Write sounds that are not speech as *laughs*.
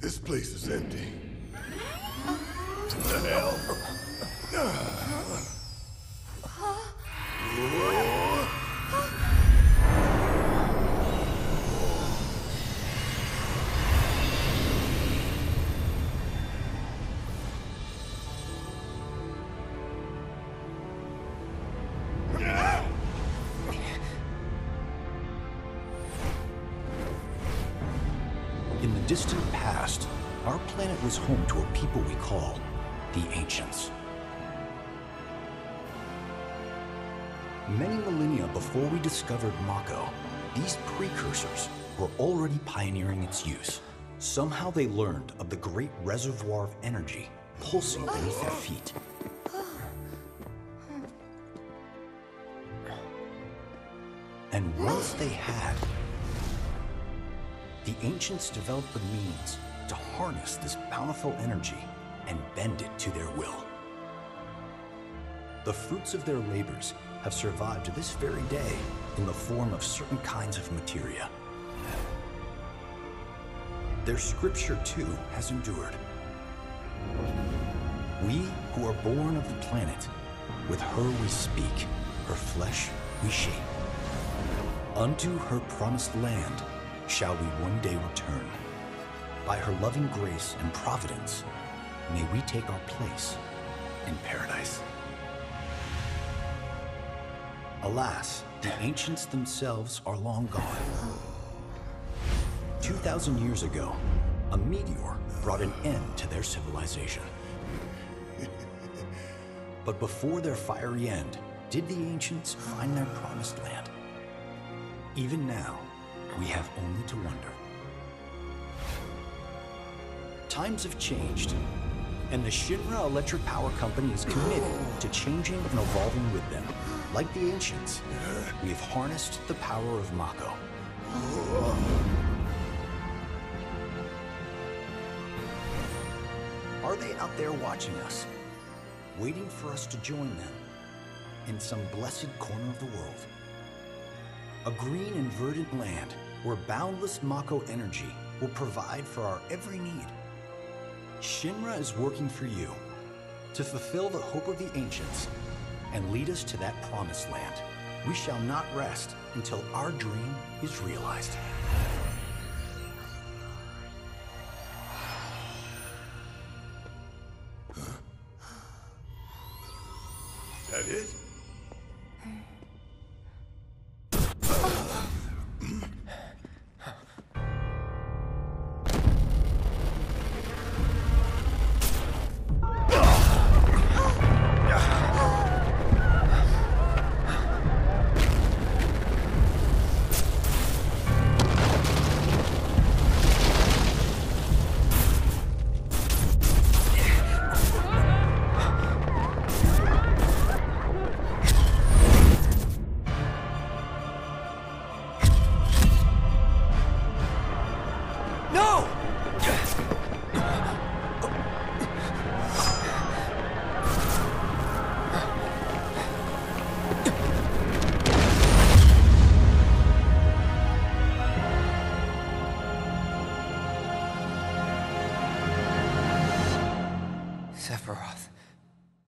This place is empty. What the hell? *laughs* distant past, our planet was home to a people we call the Ancients. Many millennia before we discovered Mako, these precursors were already pioneering its use. Somehow they learned of the great reservoir of energy pulsing beneath their feet. And once they had, the ancients developed the means to harness this bountiful energy and bend it to their will. The fruits of their labors have survived to this very day in the form of certain kinds of materia. Their scripture, too, has endured. We who are born of the planet, with her we speak, her flesh we shape. Unto her promised land shall we one day return. By her loving grace and providence, may we take our place in paradise. Alas, the ancients themselves are long gone. 2,000 years ago, a meteor brought an end to their civilization. *laughs* But before their fiery end, did the ancients find their promised land? Even now, we have only to wonder. Times have changed, and the Shinra Electric Power Company is committed to changing and evolving with them. Like the ancients, we have harnessed the power of Mako. Are they out there watching us, waiting for us to join them in some blessed corner of the world? A green and verdant land where boundless Mako energy will provide for our every need. Shinra is working for you to fulfill the hope of the ancients and lead us to that promised land. We shall not rest until our dream is realized. That it? No! Sephiroth.